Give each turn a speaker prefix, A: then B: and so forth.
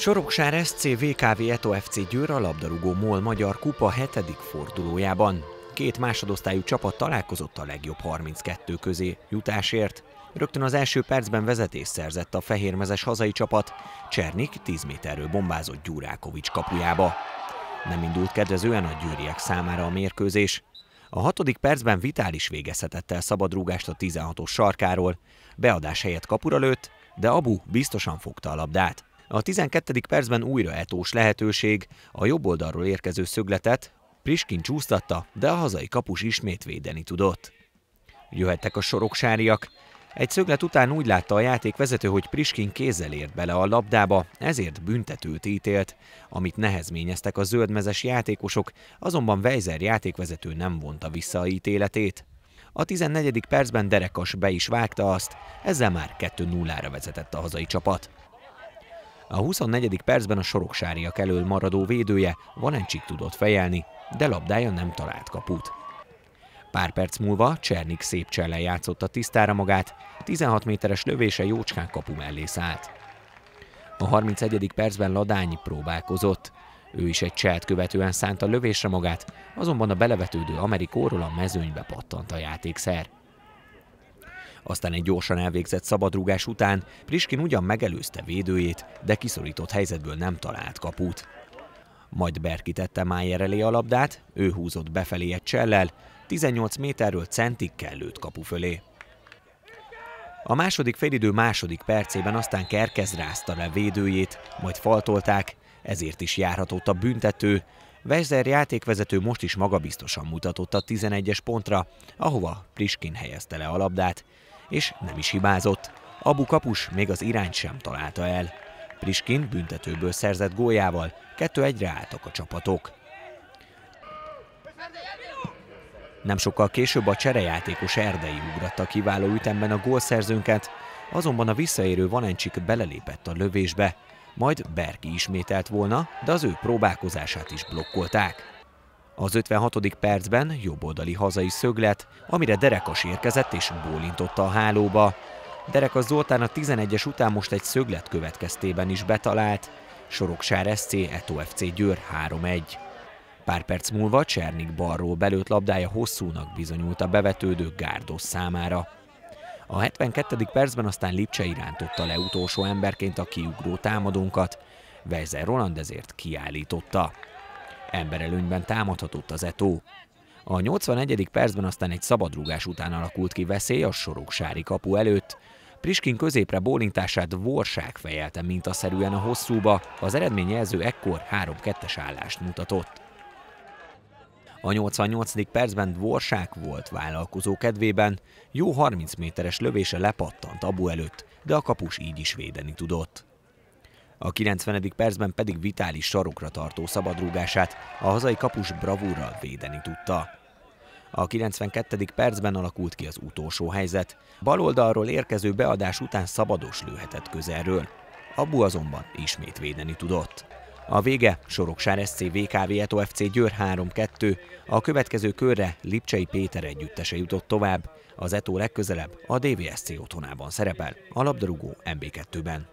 A: Soroksár SC VKV Eto FC Győr a labdarúgó MOL Magyar Kupa hetedik fordulójában. Két másodosztályú csapat találkozott a legjobb 32 közé jutásért. Rögtön az első percben vezetés szerzett a fehérmezes hazai csapat, Csernik 10 méterről bombázott Gyurákovics kapujába. Nem indult kedvezően a győriek számára a mérkőzés. A hatodik percben Vitális végezhetett el szabadrúgást a 16-os sarkáról, beadás helyett kapura lőtt, de Abu biztosan fogta a labdát. A 12. percben újra etós lehetőség, a jobb oldalról érkező szögletet Priskin csúsztatta, de a hazai kapus ismét védeni tudott. Jöhettek a soroksáriak. Egy szöglet után úgy látta a játékvezető, hogy Priskin kézzel ért bele a labdába, ezért büntetőt ítélt, amit nehezményeztek a zöldmezes játékosok, azonban Weiser játékvezető nem vonta vissza a ítéletét. A 14. percben Derekas be is vágta azt, ezzel már 2-0-ra vezetett a hazai csapat. A 24. percben a soroksáriak elől maradó védője Valencsik tudott fejelni, de labdája nem talált kaput. Pár perc múlva Csernik szép csellel játszotta tisztára magát, 16 méteres lövése jócskán kapu mellé szállt. A 31. percben Ladányi próbálkozott. Ő is egy cselt követően szánta lövésre magát, azonban a belevetődő Amerikóról a mezőnybe pattant a játékszer. Aztán egy gyorsan elvégzett szabadrúgás után Priskin ugyan megelőzte védőjét, de kiszorított helyzetből nem talált kaput. Majd Berki tette Májer elé a labdát, ő húzott befelé egy csellel, 18 méterről centig kellőt kapu fölé. A második félidő második percében aztán Kerkez rázta le védőjét, majd faltolták, ezért is járhatott a büntető. Vezzer játékvezető most is magabiztosan mutatott a 11-es pontra, ahova Priskin helyezte le a labdát, és nem is hibázott. Abu kapus még az irányt sem találta el. Priskin büntetőből szerzett góljával 2-1-re álltak a csapatok. Nem sokkal később a cserejátékos Erdei ugratta kiváló ütemben a gólszerzőnket, azonban a visszaérő Valencsik belelépett a lövésbe, majd Berki ismételt volna, de az ő próbálkozását is blokkolták. Az 56. percben jobboldali hazai szöglet, amire Derekas érkezett és bólintotta a hálóba. Derekas Zoltán a 11-es után most egy szöglet következtében is betalált. Soroksár SC, Eto FC Győr 3-1. Pár perc múlva Csernik balról belőtt labdája hosszúnak bizonyult a bevetődő Gárdos számára. A 72. percben aztán Lipcse irántotta le utolsó emberként a kiugró támadónkat, Weiser Roland ezért kiállította. Emberelőnyben támadhatott az Etó. A 81. percben aztán egy szabadrúgás után alakult ki veszély a soroksári kapu előtt. Priskin középre bólintását Vorság fejelte mintaszerűen a hosszúba, az eredményjelző ekkor 3-2-es állást mutatott. A 88. percben Dvorsák volt vállalkozó kedvében, jó 30 méteres lövése lepattant Abu előtt, de a kapus így is védeni tudott. A 90. percben pedig vitális sarokra tartó szabadrúgását a hazai kapus bravúrral védeni tudta. A 92. percben alakult ki az utolsó helyzet. Baloldalról érkező beadás után szabados lőhetett közelről. Abu azonban ismét védeni tudott. A vége Soroksár SC VKV Eto FC Győr 3-2, a következő körre Lipcsei Péter együttese jutott tovább, az Eto legközelebb a DVSC otthonában szerepel, a labdarúgó MB2-ben.